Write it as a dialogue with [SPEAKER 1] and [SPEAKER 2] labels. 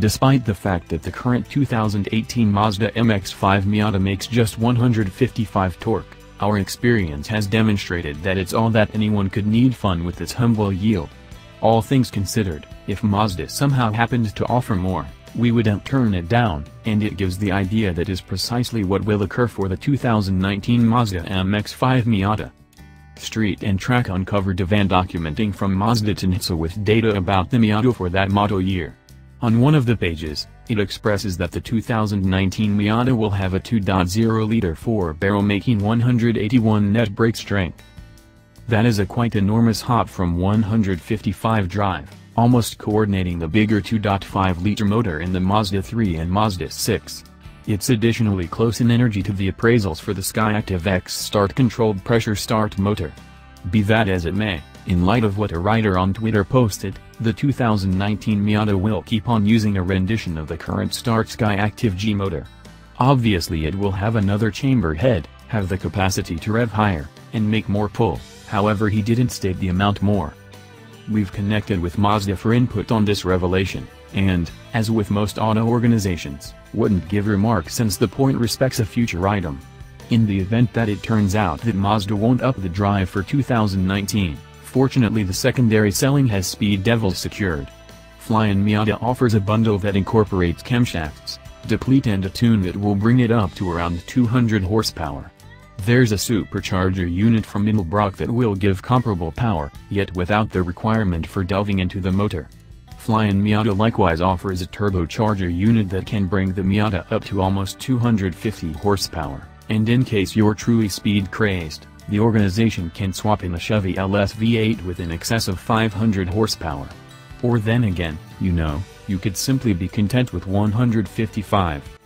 [SPEAKER 1] Despite the fact that the current 2018 Mazda MX-5 Miata makes just 155 torque, our experience has demonstrated that it's all that anyone could need fun with its humble yield. All things considered, if Mazda somehow happened to offer more, we wouldn't turn it down, and it gives the idea that is precisely what will occur for the 2019 Mazda MX-5 Miata. Street and Track uncovered a van documenting from Mazda Tinitsu with data about the Miata for that model year. On one of the pages, it expresses that the 2019 Miata will have a 2.0-liter 4-barrel making 181 net brake strength. That is a quite enormous hop from 155 drive, almost coordinating the bigger 2.5-liter motor in the Mazda 3 and Mazda 6. It's additionally close in energy to the appraisals for the Skyactiv X start-controlled pressure start motor. Be that as it may, in light of what a writer on Twitter posted, the 2019 Miata will keep on using a rendition of the current start Skyactiv G motor. Obviously it will have another chamber head, have the capacity to rev higher, and make more pull, however he didn't state the amount more. We've connected with Mazda for input on this revelation, and, as with most auto organizations, wouldn't give remarks since the point respects a future item. In the event that it turns out that Mazda won't up the drive for 2019, fortunately the secondary selling has Speed Devils secured. Flyin' Miata offers a bundle that incorporates camshafts, deplete and a tune that will bring it up to around 200 horsepower. There's a supercharger unit from Edelbrock that will give comparable power, yet without the requirement for delving into the motor. Flyin' Miata likewise offers a turbocharger unit that can bring the Miata up to almost 250 horsepower, and in case you're truly speed crazed, the organization can swap in a Chevy LS V8 with an excess of 500 horsepower. Or then again, you know, you could simply be content with 155.